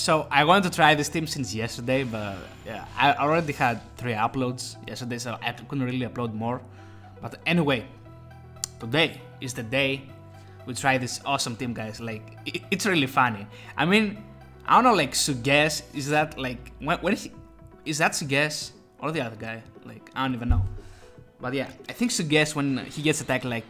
So I wanted to try this team since yesterday, but yeah, I already had three uploads yesterday, so I couldn't really upload more. But anyway, today is the day we try this awesome team, guys. Like, it, it's really funny. I mean, I don't know, like, Suges, is that, like, when, when he, is that Suges or the other guy? Like, I don't even know. But yeah, I think Suges, when he gets attacked, like,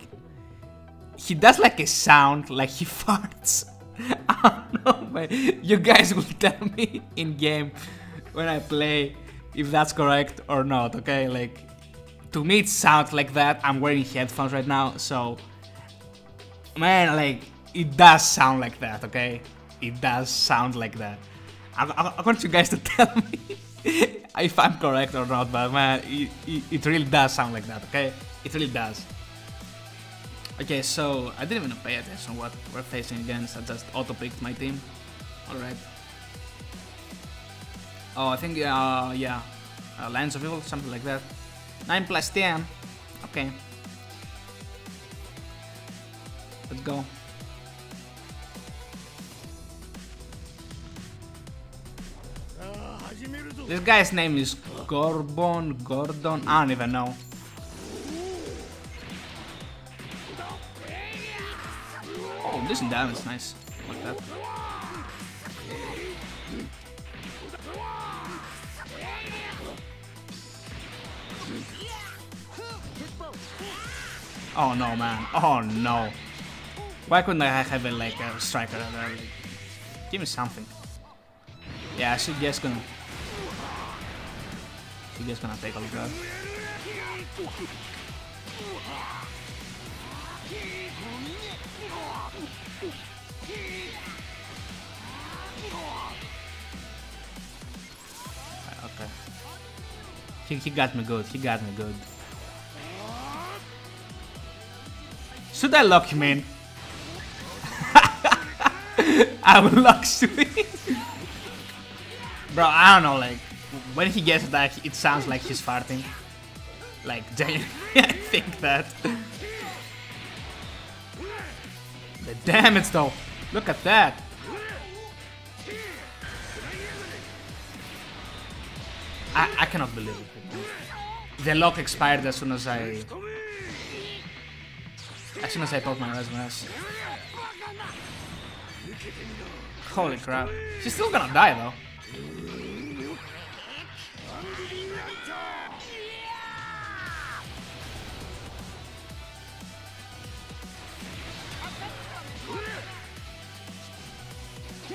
he does, like, a sound, like he farts. I don't know, but you guys will tell me in game when I play if that's correct or not, okay? Like, to me it sounds like that. I'm wearing headphones right now, so man, like it does sound like that, okay? It does sound like that. I, I, want you guys to tell me if I'm correct or not, but man, it, it, it really does sound like that, okay? It really does. Okay, so I didn't even pay attention what we're facing against. I just auto-picked my team. Alright. Oh, I think, uh, yeah, uh, Lineage of Evil, something like that. 9 plus 10. Okay. Let's go. This guy's name is Gorbon, Gordon, I don't even know. Oh, this damage, nice. Like that. Oh no, man. Oh no. Why couldn't I have a, like a striker there? Like, give me something. Yeah, should just gonna. Should just gonna take a look at. Okay. He, he got me good. He got me good. Should I lock him in? I will lock Sui. Bro, I don't know, like, when he gets that, it sounds like he's farting. Like, genuinely, I think that. The damage though, look at that. I, I cannot believe it. The lock expired as soon as I... As soon as I popped my Rising Rush. Holy crap. She's still gonna die though.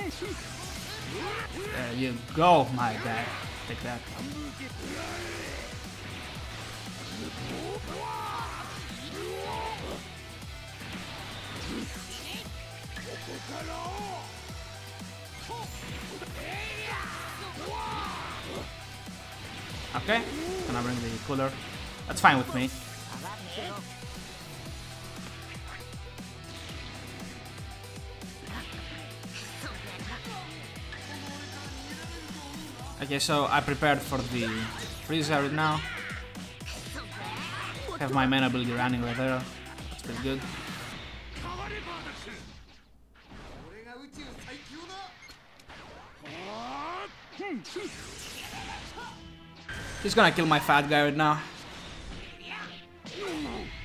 There you go, my guy. Take that. Okay, can I bring the cooler. That's fine with me. Okay, so I prepared for the Frieza right now. Have my main ability running right there. That's pretty good. He's gonna kill my fat guy right now.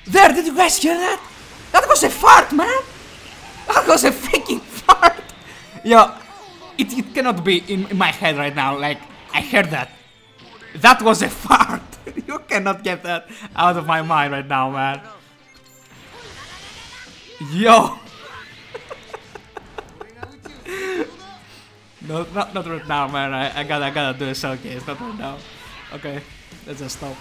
There, did you guys hear that? That was a fart, man! That was a freaking fart! Yo, it, it cannot be in, in my head right now, like, I heard that. That was a fart! you cannot get that out of my mind right now, man. Yo! no, not, not right now, man. I, I gotta, I gotta do a showcase, not right now. Okay, let's just stop.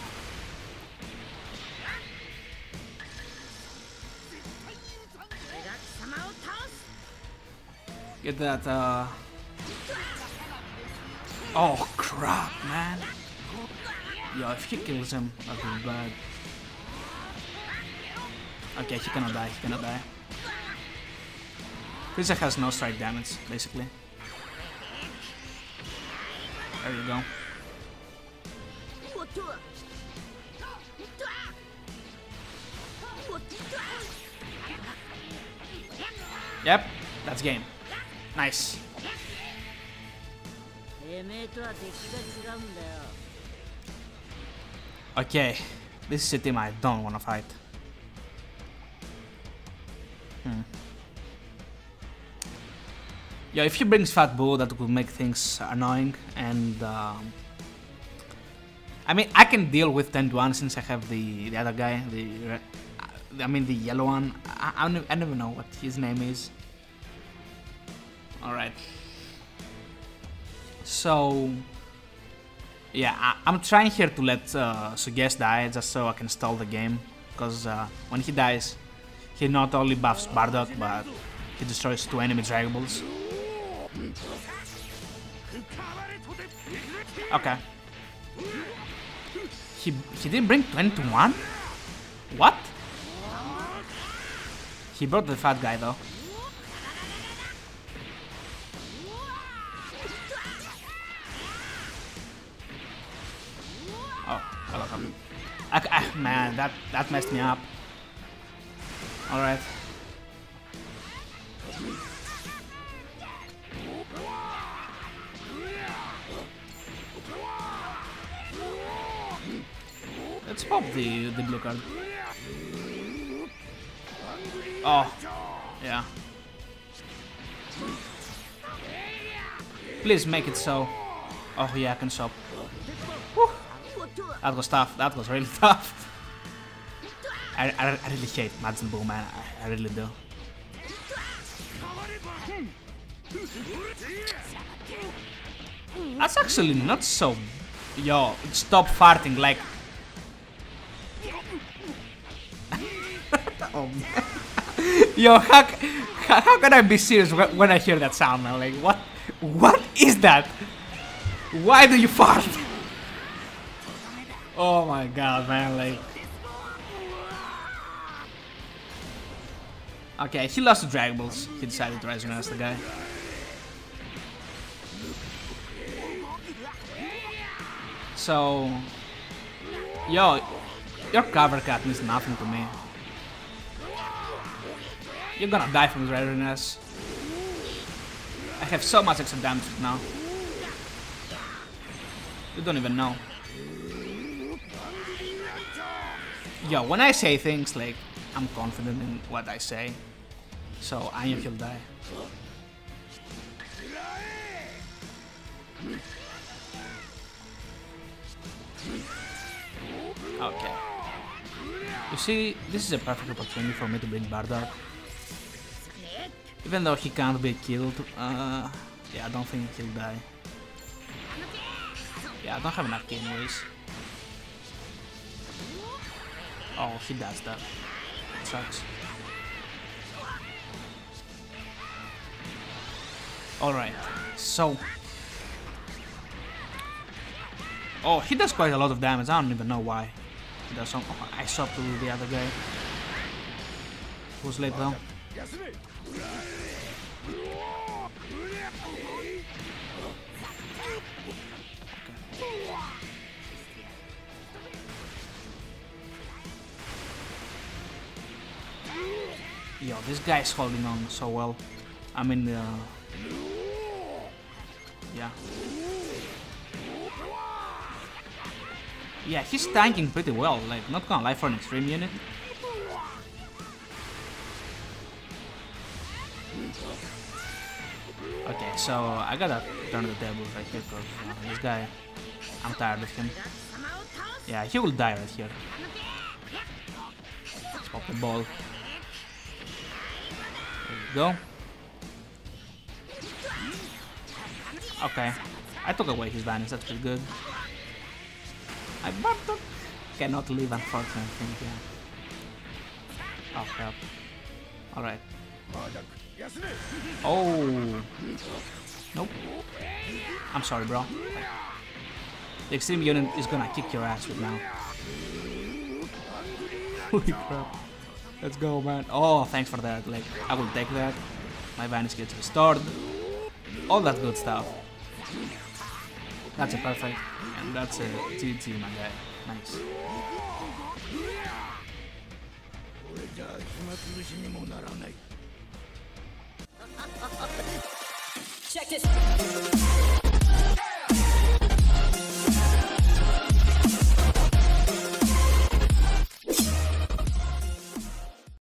Get that, uh... Oh, crap, man. Yo, if he kills him, that'd bad. Okay, he cannot die, he cannot die. Frieza has no strike damage, basically. There you go. Yep, that's game. Nice. Okay, this is a team I don't wanna fight. Hmm. Yeah, if he brings Fat Buu, that would make things annoying, and um, I mean, I can deal with 10 to 1 since I have the, the other guy, the I mean the yellow one. I, I, don't, I never know what his name is. Alright. So, yeah, I, I'm trying here to let uh, Suges die just so I can stall the game. Because uh, when he dies, he not only buffs Bardock, but he destroys two enemy Dragon Balls. Okay. He, he didn't bring 21? What? He brought the fat guy though. Oh, hello, come. I, ah, man, that that messed me up. All right. Let's pop the the blue card. Oh, yeah. Please make it so. Oh yeah, I can stop. That was tough. That was really tough. I, I, I really hate Majin Buu, man. I, I really do. That's actually not so... Yo, stop farting, like... oh, man. Yo, how, how, how can I be serious when, when I hear that sound, man? Like, what? What is that? Why do you fart? Oh my god, man, like... Okay, he lost the Dragon Balls. He decided to as the guy. So... Yo, your cover cut means nothing to me. You're gonna die from readiness. I have so much extra damage now. You don't even know. Yo, when I say things like I'm confident in what I say, so I know he'll die. Okay. You see, this is a perfect opportunity for me to bring Bardock. Even though he can't be killed, uh, yeah, I don't think he'll die. Yeah, I don't have enough anyways. Oh, he does that. sucks. Alright, so... Oh, he does quite a lot of damage, I don't even know why. He does some... Oh, I saw to the other guy. Who's late though? Yo, this guy is holding on so well. I mean, uh, yeah. Yeah, he's tanking pretty well, like, not gonna lie for an extreme unit. Okay, so I gotta turn the tables right here because uh, this guy, I'm tired of him. Yeah, he will die right here. Let's pop the ball. Go. Okay, I took away his vanish, that's pretty good. I cannot leave unfortunately, yeah. Oh crap. Alright. Oh. Nope. I'm sorry, bro. The extreme unit is gonna kick your ass right now. Holy crap. Let's go, man. Oh, thanks for that. Like, I will take that. My vanish gets restored. All that good stuff. That's a perfect. And that's a GG, my guy. Nice. Check this.